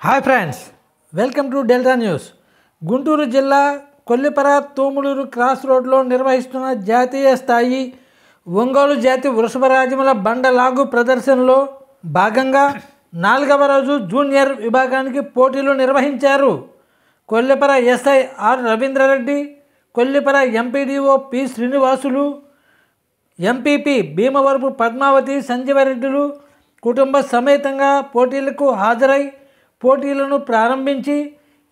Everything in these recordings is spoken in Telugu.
Hi friends welcome to delta news Guntur జిల్లా కొల్లిపర తూములూరు క్రాస్ రోడ్లో నిర్వహిస్తున్న జాతీయ స్థాయి ఒంగోలు జాతి వృషభరాజముల బండలాగు ప్రదర్శనలో భాగంగా నాలుగవ రోజు జూనియర్ విభాగానికి పోటీలు నిర్వహించారు. Kollipara SI R Ravindra Reddy Kollipara MPDO P Srinivasulu MPP Bhimavarapu Padmavathi సంజీవరెడ్డిలు కుటుంబ సమేతంగా పోటీలకు హాజరై పోటీలను ప్రారంభించి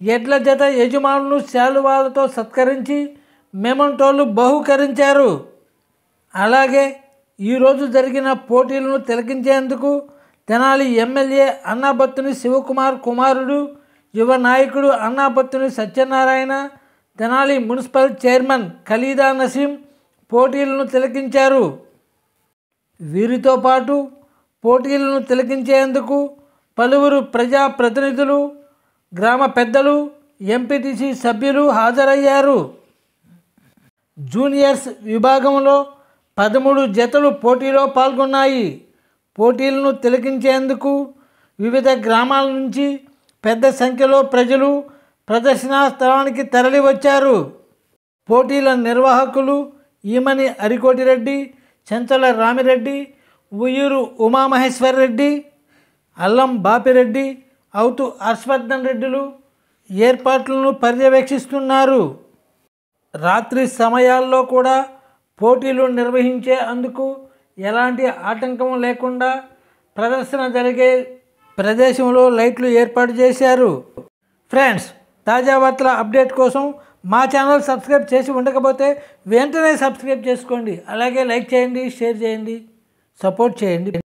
ఎడ్ల జత యజమానులు శాలువాలతో సత్కరించి మెమంటోలు బహుకరించారు. అలాగే ఈరోజు జరిగిన పోటీలను తిలకించేందుకు తెనాలి ఎమ్మెల్యే అన్నాబత్తుని శివకుమార్ కుమారుడు యువ నాయకుడు అన్నాబత్తుని సత్యనారాయణ తెనాలి మున్సిపల్ చైర్మన్ ఖలీదా నసీం పోటీలను తిలకించారు. వీరితో పాటు పోటీలను తిలకించేందుకు పలువురు ప్రజాప్రతినిధులు గ్రామ పెద్దలు ఎంపీటీసీ సభ్యులు హాజరయ్యారు. జూనియర్స్ విభాగంలో పదమూడు జతలు పోటీలో పాల్గొన్నాయి. పోటీలను తిలకించేందుకు వివిధ గ్రామాల నుంచి పెద్ద సంఖ్యలో ప్రజలు ప్రదర్శనా స్థలానికి తరలివచ్చారు. పోటీల నిర్వాహకులు ఈమని అరికోటిరెడ్డి చెంచల రామిరెడ్డి ఉయ్యూరు ఉమామహేశ్వర్ రెడ్డి అల్లం బాపిరెడ్డి అవుతు హర్షవర్ధన్ రెడ్డిలు ఏర్పాట్లను పర్యవేక్షిస్తున్నారు. రాత్రి సమయాల్లో కూడా పోటీలు నిర్వహించే అందుకు ఎలాంటి ఆటంకం లేకుండా ప్రదర్శన జరిగే ప్రదేశంలో లైట్లు ఏర్పాటు చేశారు. ఫ్రెండ్స్ తాజా వార్తల అప్డేట్ కోసం మా ఛానల్ సబ్స్క్రైబ్ చేసి ఉండకపోతే వెంటనే సబ్స్క్రైబ్ చేసుకోండి. అలాగే లైక్ చేయండి షేర్ చేయండి సపోర్ట్ చేయండి.